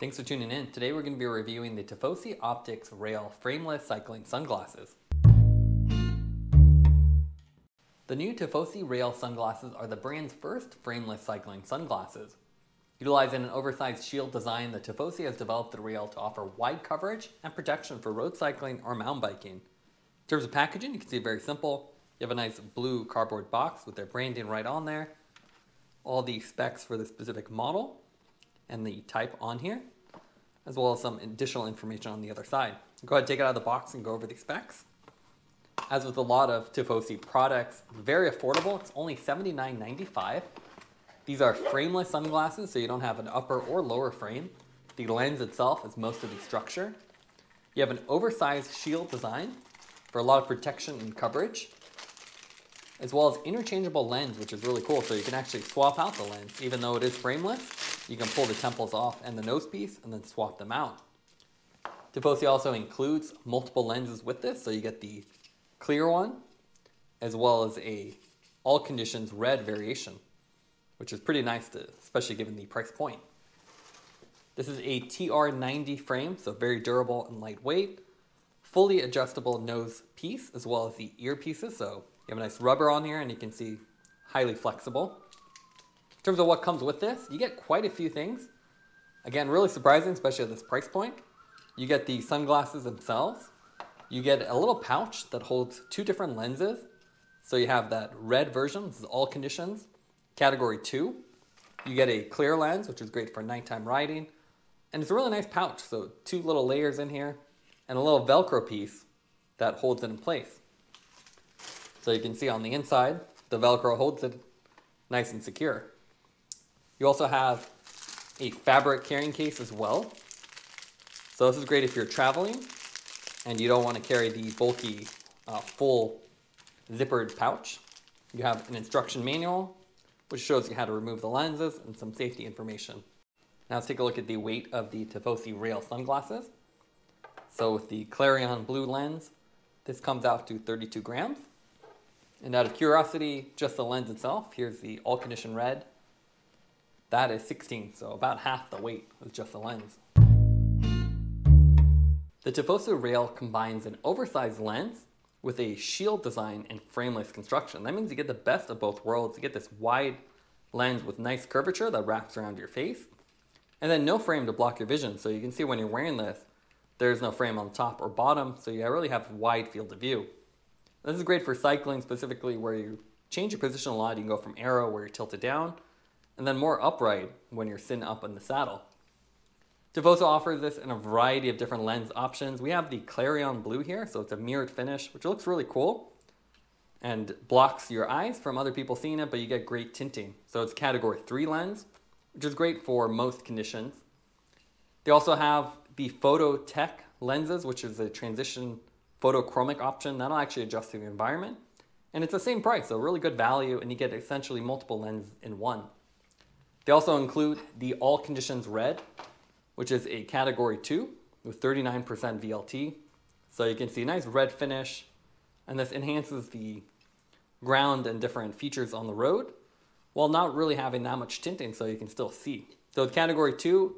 Thanks for tuning in. Today we're going to be reviewing the Tifosi Optics Rail frameless cycling sunglasses. The new Tifosi Rail sunglasses are the brand's first frameless cycling sunglasses. Utilizing an oversized shield design, the Tifosi has developed the rail to offer wide coverage and protection for road cycling or mountain biking. In terms of packaging, you can see very simple. You have a nice blue cardboard box with their branding right on there. All the specs for the specific model and the type on here, as well as some additional information on the other side. Go ahead, take it out of the box and go over the specs. As with a lot of Tifosi products, very affordable. It's only $79.95. These are frameless sunglasses, so you don't have an upper or lower frame. The lens itself is most of the structure. You have an oversized shield design for a lot of protection and coverage, as well as interchangeable lens, which is really cool. So you can actually swap out the lens, even though it is frameless. You can pull the temples off and the nose piece and then swap them out. Tifosi also includes multiple lenses with this, so you get the clear one, as well as a all conditions red variation, which is pretty nice, to, especially given the price point. This is a TR90 frame, so very durable and lightweight. Fully adjustable nose piece, as well as the ear pieces, so you have a nice rubber on here and you can see highly flexible. In terms of what comes with this, you get quite a few things. Again, really surprising, especially at this price point. You get the sunglasses themselves. You get a little pouch that holds two different lenses. So you have that red version, this is all conditions, category two. You get a clear lens, which is great for nighttime riding. And it's a really nice pouch, so two little layers in here and a little Velcro piece that holds it in place. So you can see on the inside, the Velcro holds it nice and secure. You also have a fabric carrying case as well. So this is great if you're traveling and you don't want to carry the bulky uh, full zippered pouch. You have an instruction manual which shows you how to remove the lenses and some safety information. Now let's take a look at the weight of the Tifosi Rail sunglasses. So with the Clarion blue lens, this comes out to 32 grams. And out of curiosity, just the lens itself, here's the all condition red. That is 16, so about half the weight of just the lens. The Tifosi Rail combines an oversized lens with a shield design and frameless construction. That means you get the best of both worlds. You get this wide lens with nice curvature that wraps around your face, and then no frame to block your vision. So you can see when you're wearing this, there's no frame on top or bottom, so you really have wide field of view. This is great for cycling specifically where you change your position a lot. You can go from aero where you're tilted down and then more upright when you're sitting up in the saddle. Tifosi offers this in a variety of different lens options. We have the Clarion Blue here, so it's a mirrored finish, which looks really cool and blocks your eyes from other people seeing it, but you get great tinting. So it's category 3 lens, which is great for most conditions. They also have the Fototec lenses, which is a transition photochromic option. That'll actually adjust to the environment. And it's the same price, so really good value, and you get essentially multiple lenses in one. They also include the All Conditions Red, which is a category 2 with 39% VLT. So you can see a nice red finish, and this enhances the ground and different features on the road while not really having that much tinting so you can still see. So with category 2,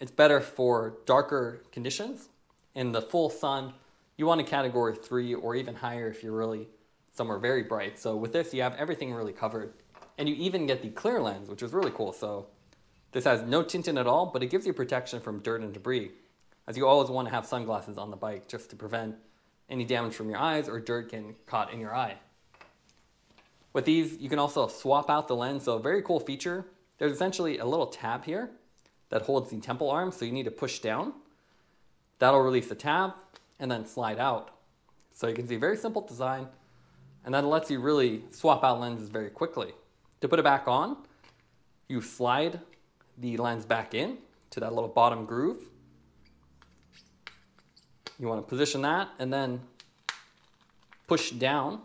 it's better for darker conditions. In the full sun, you want a category three or even higher if you're really somewhere very bright. So with this, you have everything really covered. And you even get the clear lens, which is really cool. So this has no tinting at all, but it gives you protection from dirt and debris, as you always want to have sunglasses on the bike just to prevent any damage from your eyes or dirt getting caught in your eye. With these, you can also swap out the lens. So a very cool feature. There's essentially a little tab here that holds the temple arm, so you need to push down. That'll release the tab and then slide out. So you can see a very simple design and that lets you really swap out lenses very quickly. To put it back on, you slide the lens back in to that little bottom groove. You want to position that and then push down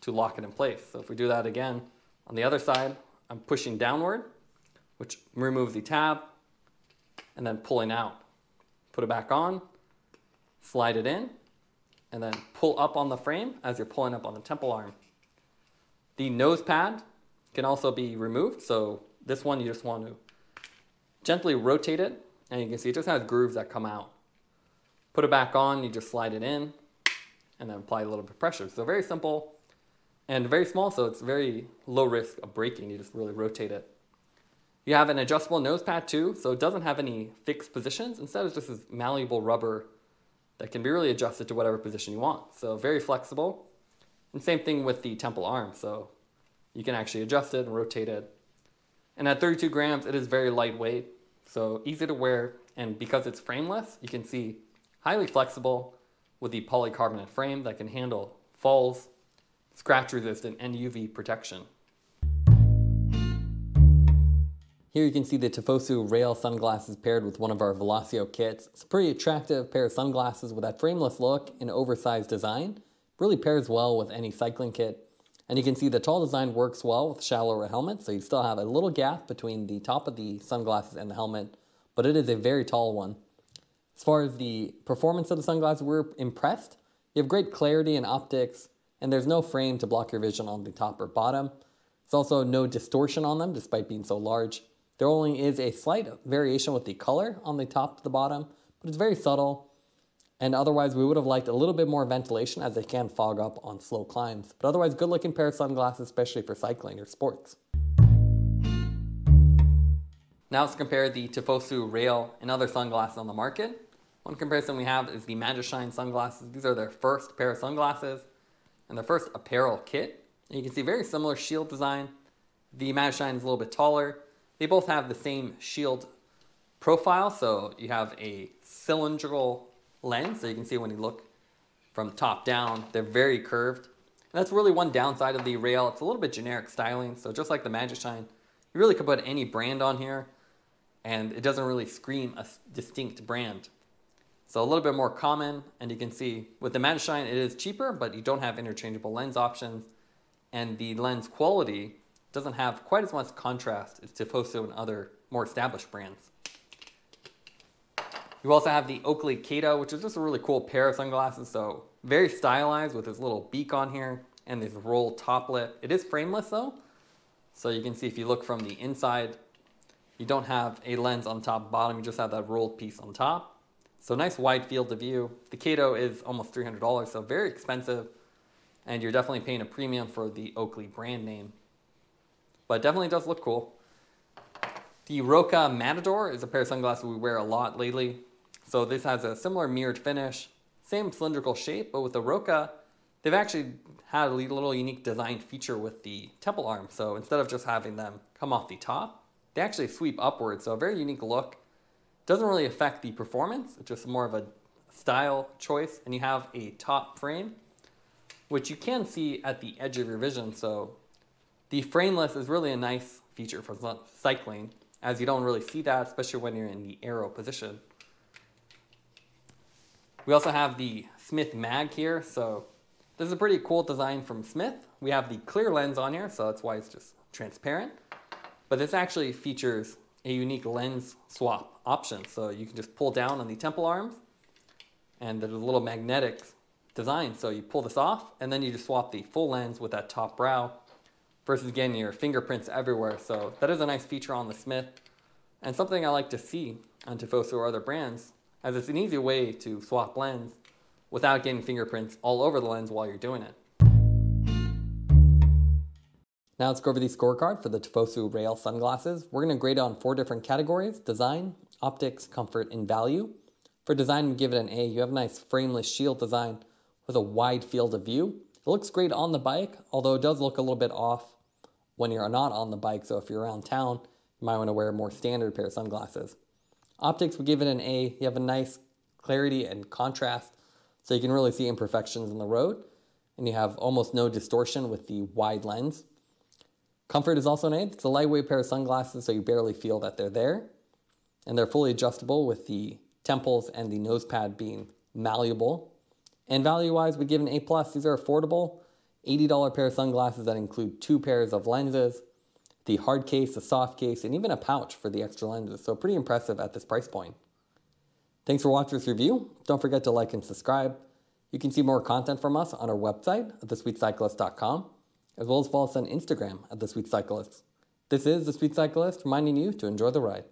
to lock it in place. So if we do that again on the other side, I'm pushing downward, which removes the tab, and then pulling out. Put it back on, slide it in, and then pull up on the frame as you're pulling up on the temple arm. The nose pad can also be removed. So this one, you just want to gently rotate it and you can see it just has grooves that come out. Put it back on, you just slide it in, and then apply a little bit of pressure. So very simple and very small, so it's very low risk of breaking. You just really rotate it. You have an adjustable nose pad too, so it doesn't have any fixed positions. Instead, it's just this malleable rubber that can be really adjusted to whatever position you want. So very flexible. And same thing with the temple arm. So you can actually adjust it and rotate it. And at 32 grams, it is very lightweight, so easy to wear. And because it's frameless, you can see highly flexible with the polycarbonate frame that can handle falls, scratch resistant, and UV protection. Here you can see the Tifosi Rail sunglasses paired with one of our Velocio kits. It's a pretty attractive pair of sunglasses with that frameless look and oversized design. Really pairs well with any cycling kit. And you can see the tall design works well with shallower helmets, so you still have a little gap between the top of the sunglasses and the helmet, but it is a very tall one. As far as the performance of the sunglasses, we're impressed. You have great clarity and optics, and there's no frame to block your vision on the top or bottom. There's also no distortion on them, despite being so large. There only is a slight variation with the color on the top to the bottom, but it's very subtle. And otherwise, we would have liked a little bit more ventilation as they can fog up on slow climbs. But otherwise, good looking pair of sunglasses, especially for cycling or sports. Now let's compare the Tifosi Rail and other sunglasses on the market. One comparison we have is the Magicshine sunglasses. These are their first pair of sunglasses and their first apparel kit. And you can see very similar shield design. The Magicshine is a little bit taller they both have the same shield profile, so you have a cylindrical lens, so you can see when you look from top down, they're very curved. And that's really one downside of the rail. It's a little bit generic styling, so just like the Magicshine, you really could put any brand on here, and it doesn't really scream a distinct brand. So a little bit more common, and you can see with the Magicshine, it is cheaper, but you don't have interchangeable lens options, and the lens quality doesn't have quite as much contrast as Tifosi and other more established brands. You also have the Oakley Kato, which is just a really cool pair of sunglasses. So very stylized with this little beak on here and this roll top lid. It is frameless though. So you can see if you look from the inside, you don't have a lens on top bottom, you just have that rolled piece on top. So nice wide field of view. The Kato is almost $300, so very expensive. And you're definitely paying a premium for the Oakley brand name but definitely does look cool. The Roka Matador is a pair of sunglasses we wear a lot lately. So this has a similar mirrored finish, same cylindrical shape, but with the Roka, they've actually had a little unique design feature with the temple arm. So instead of just having them come off the top, they actually sweep upwards. So a very unique look. Doesn't really affect the performance, it's just more of a style choice. And you have a top frame, which you can see at the edge of your vision. So the frameless is really a nice feature for cycling as you don't really see that, especially when you're in the aero position. We also have the Smith Mag here. So this is a pretty cool design from Smith. We have the clear lens on here, so that's why it's just transparent. But this actually features a unique lens swap option. So you can just pull down on the temple arms and there's a little magnetic design. So you pull this off and then you just swap the full lens with that top brow versus getting your fingerprints everywhere. So that is a nice feature on the Smith and something I like to see on Tifosi or other brands as it's an easy way to swap lens without getting fingerprints all over the lens while you're doing it. Now let's go over the scorecard for the Tifosi Rail sunglasses. We're going to grade on four different categories, design, optics, comfort, and value. For design, we give it an A. You have a nice frameless shield design with a wide field of view. It looks great on the bike, although it does look a little bit off when you're not on the bike. So if you're around town, you might want to wear a more standard pair of sunglasses. Optics would give it an A. You have a nice clarity and contrast, so you can really see imperfections in the road, and you have almost no distortion with the wide lens. Comfort is also an A. It's a lightweight pair of sunglasses, so you barely feel that they're there. And they're fully adjustable with the temples and the nose pad being malleable. And value-wise, we give an A+. These are affordable. $80 pair of sunglasses that include two pairs of lenses, the hard case, the soft case, and even a pouch for the extra lenses. So pretty impressive at this price point. Thanks for watching this review. Don't forget to like and subscribe. You can see more content from us on our website at thesweetcyclist.com, as well as follow us on Instagram at The Sweet Cyclist. This is The Sweet Cyclist reminding you to enjoy the ride.